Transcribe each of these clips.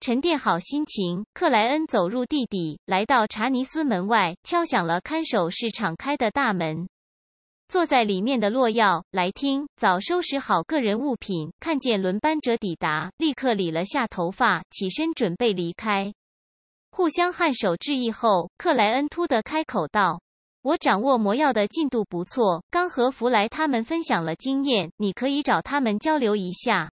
沉淀好心情，克莱恩走入地底，来到查尼斯门外，敲响了看守室敞开的大门。坐在里面的洛耀来听早收拾好个人物品，看见轮班者抵达，立刻理了下头发，起身准备离开。互相颔首致意后，克莱恩突地开口道：“我掌握魔药的进度不错，刚和弗莱他们分享了经验，你可以找他们交流一下。”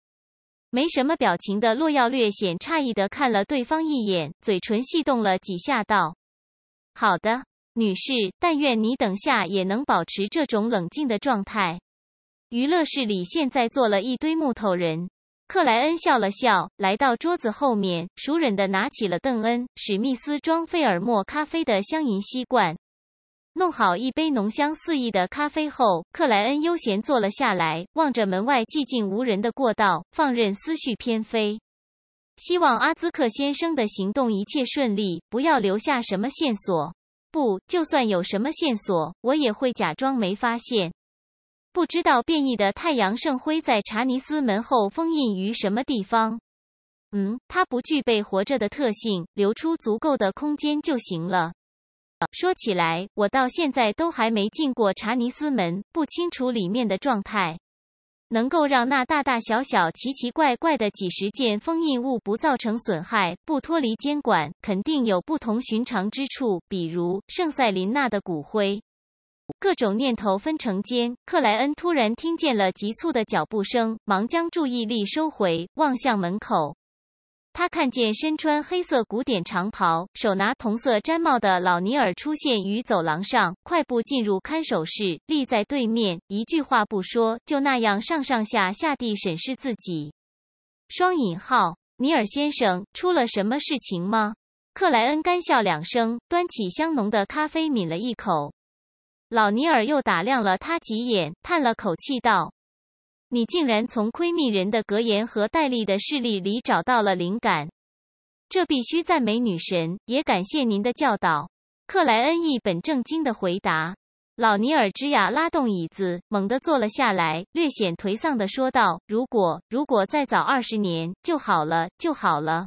没什么表情的洛耀略显诧异的看了对方一眼，嘴唇戏动了几下，道：“好的。”女士，但愿你等下也能保持这种冷静的状态。娱乐室里现在坐了一堆木头人。克莱恩笑了笑，来到桌子后面，熟稔的拿起了邓恩·史密斯装费尔莫咖啡的香银吸罐。弄好一杯浓香四溢的咖啡后，克莱恩悠闲坐了下来，望着门外寂静无人的过道，放任思绪偏飞。希望阿兹克先生的行动一切顺利，不要留下什么线索。不，就算有什么线索，我也会假装没发现。不知道变异的太阳圣辉在查尼斯门后封印于什么地方？嗯，它不具备活着的特性，留出足够的空间就行了。说起来，我到现在都还没进过查尼斯门，不清楚里面的状态。能够让那大大小小、奇奇怪怪的几十件封印物不造成损害、不脱离监管，肯定有不同寻常之处。比如圣塞琳娜的骨灰。各种念头纷呈间，克莱恩突然听见了急促的脚步声，忙将注意力收回，望向门口。他看见身穿黑色古典长袍、手拿同色毡帽的老尼尔出现于走廊上，快步进入看守室，立在对面，一句话不说，就那样上上下下地审视自己。双引号，尼尔先生，出了什么事情吗？克莱恩干笑两声，端起香浓的咖啡抿了一口。老尼尔又打量了他几眼，叹了口气道。你竟然从窥密人的格言和戴笠的事例里找到了灵感，这必须赞美女神，也感谢您的教导。克莱恩一本正经的回答。老尼尔之雅拉动椅子，猛地坐了下来，略显颓丧地说道：“如果，如果再早二十年就好了，就好了。”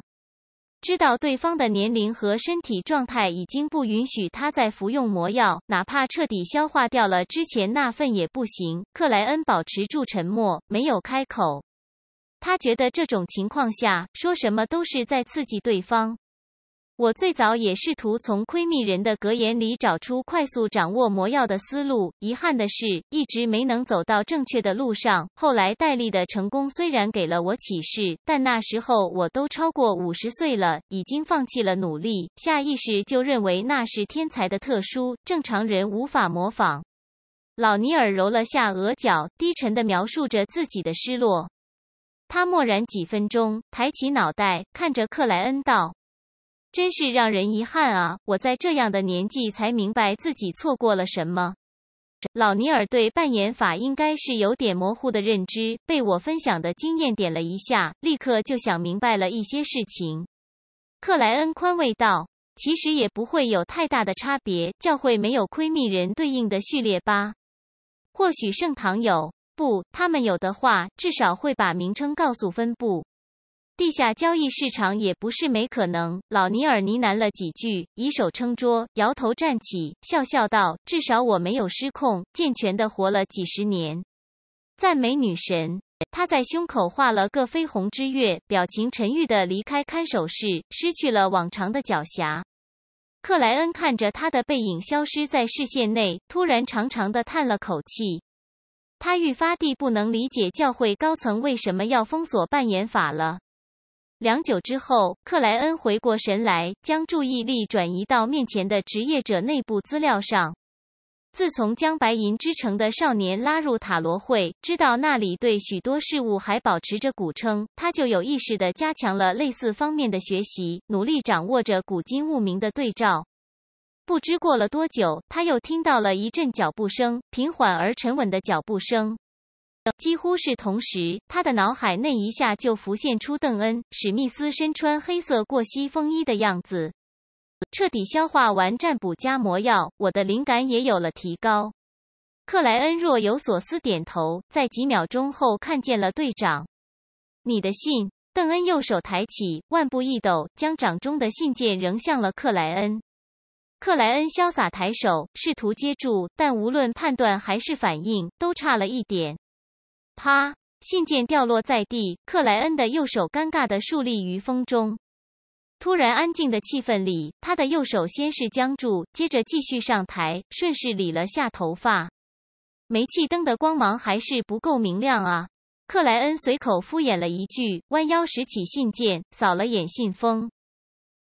知道对方的年龄和身体状态已经不允许他再服用魔药，哪怕彻底消化掉了之前那份也不行。克莱恩保持住沉默，没有开口。他觉得这种情况下说什么都是在刺激对方。我最早也试图从窥密人的格言里找出快速掌握魔药的思路，遗憾的是，一直没能走到正确的路上。后来戴笠的成功虽然给了我启示，但那时候我都超过五十岁了，已经放弃了努力，下意识就认为那是天才的特殊，正常人无法模仿。老尼尔揉了下额角，低沉地描述着自己的失落。他默然几分钟，抬起脑袋，看着克莱恩道。真是让人遗憾啊！我在这样的年纪才明白自己错过了什么。老尼尔对扮演法应该是有点模糊的认知，被我分享的经验点了一下，立刻就想明白了一些事情。克莱恩宽慰道：“其实也不会有太大的差别。教会没有窥密人对应的序列吧？或许圣堂有，不，他们有的话，至少会把名称告诉分部。”地下交易市场也不是没可能。老尼尔呢喃了几句，以手撑桌，摇头站起，笑笑道：“至少我没有失控，健全的活了几十年。”赞美女神。他在胸口画了个绯红之月，表情沉郁的离开看守室，失去了往常的狡黠。克莱恩看着他的背影消失在视线内，突然长长的叹了口气。他愈发地不能理解教会高层为什么要封锁扮演法了。良久之后，克莱恩回过神来，将注意力转移到面前的职业者内部资料上。自从将白银之城的少年拉入塔罗会，知道那里对许多事物还保持着古称，他就有意识地加强了类似方面的学习，努力掌握着古今物名的对照。不知过了多久，他又听到了一阵脚步声，平缓而沉稳的脚步声。几乎是同时，他的脑海内一下就浮现出邓恩·史密斯身穿黑色过膝风衣的样子。彻底消化完占卜加魔药，我的灵感也有了提高。克莱恩若有所思点头，在几秒钟后看见了队长。你的信，邓恩右手抬起，腕部一抖，将掌中的信件扔向了克莱恩。克莱恩潇洒抬手，试图接住，但无论判断还是反应，都差了一点。啪！信件掉落在地，克莱恩的右手尴尬地竖立于风中。突然安静的气氛里，他的右手先是僵住，接着继续上台，顺势理了下头发。煤气灯的光芒还是不够明亮啊！克莱恩随口敷衍了一句，弯腰拾起信件，扫了眼信封。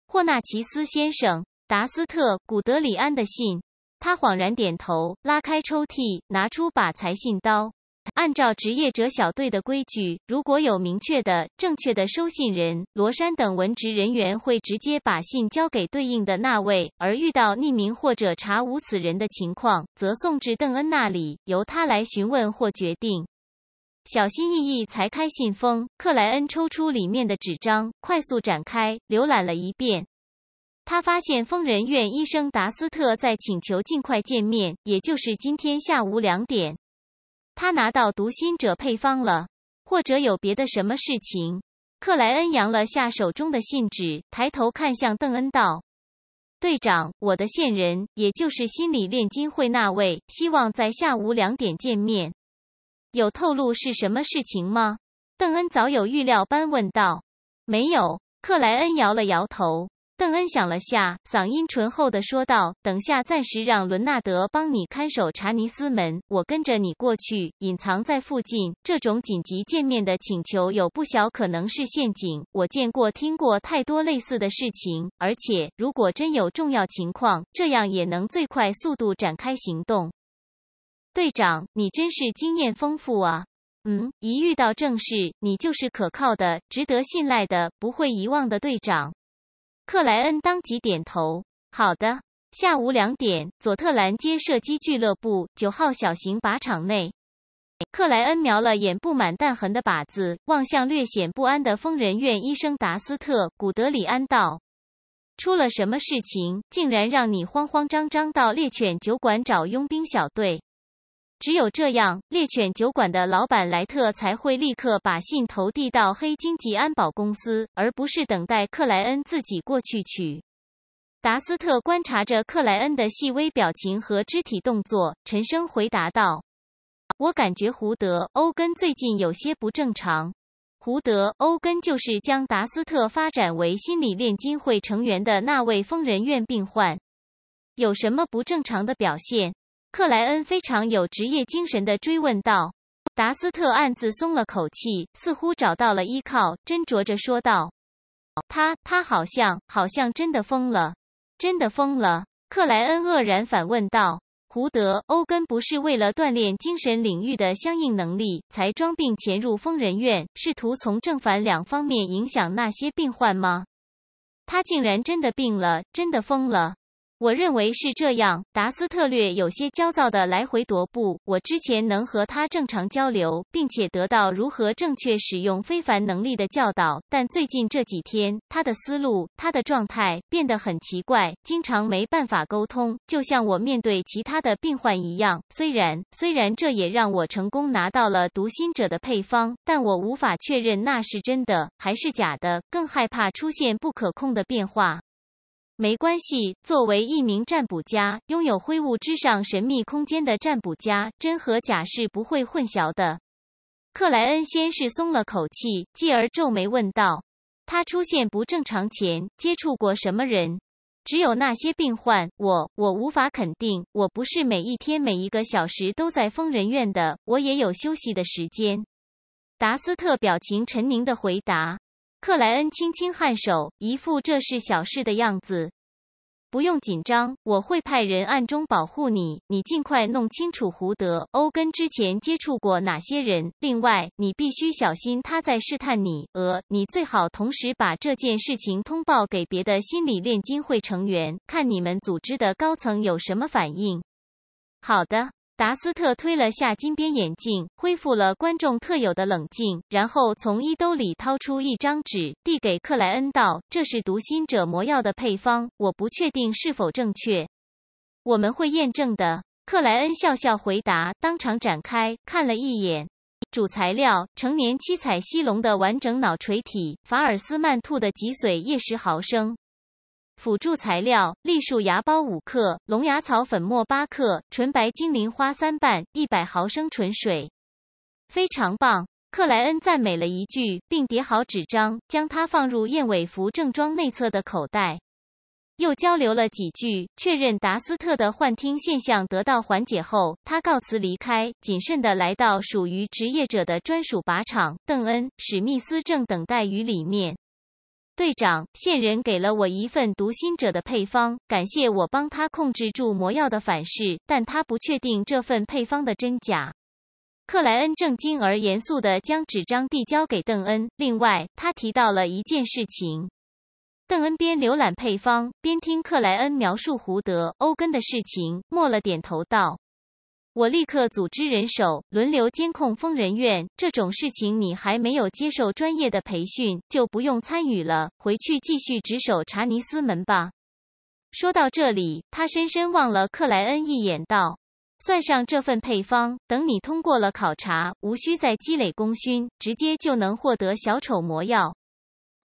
霍纳奇斯先生。达斯特·古德里安的信，他恍然点头，拉开抽屉，拿出把裁信刀。按照职业者小队的规矩，如果有明确的、正确的收信人，罗山等文职人员会直接把信交给对应的那位；而遇到匿名或者查无此人的情况，则送至邓恩那里，由他来询问或决定。小心翼翼裁开信封，克莱恩抽出里面的纸张，快速展开，浏览了一遍。他发现疯人院医生达斯特在请求尽快见面，也就是今天下午两点。他拿到读心者配方了，或者有别的什么事情？克莱恩扬了下手中的信纸，抬头看向邓恩道：“队长，我的线人，也就是心理炼金会那位，希望在下午两点见面。有透露是什么事情吗？”邓恩早有预料般问道。“没有。”克莱恩摇了摇头。邓恩想了下，嗓音醇厚的说道：“等下，暂时让伦纳德帮你看守查尼斯门，我跟着你过去，隐藏在附近。这种紧急见面的请求有不小可能是陷阱。我见过、听过太多类似的事情，而且如果真有重要情况，这样也能最快速度展开行动。队长，你真是经验丰富啊！嗯，一遇到正事，你就是可靠的、值得信赖的、不会遗忘的队长。”克莱恩当即点头。好的，下午两点，佐特兰街射击俱乐部九号小型靶场内。克莱恩瞄了眼布满弹痕的靶子，望向略显不安的疯人院医生达斯特·古德里安道：“出了什么事情，竟然让你慌慌张张到猎犬酒馆找佣兵小队？”只有这样，猎犬酒馆的老板莱特才会立刻把信投递到黑金吉安保公司，而不是等待克莱恩自己过去取。达斯特观察着克莱恩的细微表情和肢体动作，沉声回答道：“我感觉胡德·欧根最近有些不正常。胡德·欧根就是将达斯特发展为心理炼金会成员的那位疯人院病患。有什么不正常的表现？”克莱恩非常有职业精神的追问道。达斯特暗自松了口气，似乎找到了依靠，斟酌着说道：“他他好像好像真的疯了，真的疯了。”克莱恩愕然反问道：“胡德·欧根不是为了锻炼精神领域的相应能力，才装病潜入疯人院，试图从正反两方面影响那些病患吗？他竟然真的病了，真的疯了。”我认为是这样。达斯特略有些焦躁的来回踱步。我之前能和他正常交流，并且得到如何正确使用非凡能力的教导，但最近这几天，他的思路、他的状态变得很奇怪，经常没办法沟通，就像我面对其他的病患一样。虽然虽然这也让我成功拿到了读心者的配方，但我无法确认那是真的还是假的，更害怕出现不可控的变化。没关系，作为一名占卜家，拥有灰雾之上神秘空间的占卜家，真和假是不会混淆的。克莱恩先是松了口气，继而皱眉问道：“他出现不正常前，接触过什么人？只有那些病患。我，我无法肯定。我不是每一天每一个小时都在疯人院的，我也有休息的时间。”达斯特表情沉凝的回答。克莱恩轻轻颔首，一副这是小事的样子。不用紧张，我会派人暗中保护你。你尽快弄清楚胡德·欧根之前接触过哪些人。另外，你必须小心他在试探你。呃，你最好同时把这件事情通报给别的心理炼金会成员，看你们组织的高层有什么反应。好的。达斯特推了下金边眼镜，恢复了观众特有的冷静，然后从衣兜里掏出一张纸，递给克莱恩道：“这是读心者魔药的配方，我不确定是否正确，我们会验证的。”克莱恩笑笑回答，当场展开看了一眼。主材料：成年七彩犀龙的完整脑垂体，法尔斯曼兔的脊髓液十毫升。辅助材料：栗树芽孢五克，龙牙草粉末八克，纯白精灵花三瓣，一百毫升纯水。非常棒！克莱恩赞美了一句，并叠好纸张，将它放入燕尾服正装内侧的口袋。又交流了几句，确认达斯特的幻听现象得到缓解后，他告辞离开，谨慎地来到属于职业者的专属靶场。邓恩·史密斯正等待于里面。队长，线人给了我一份读心者的配方，感谢我帮他控制住魔药的反噬，但他不确定这份配方的真假。克莱恩正经而严肃地将纸张递交给邓恩。另外，他提到了一件事情。邓恩边浏览配方，边听克莱恩描述胡德·欧根的事情，默了点头道。我立刻组织人手，轮流监控疯人院。这种事情你还没有接受专业的培训，就不用参与了。回去继续值守查尼斯门吧。说到这里，他深深望了克莱恩一眼，道：“算上这份配方，等你通过了考察，无需再积累功勋，直接就能获得小丑魔药。”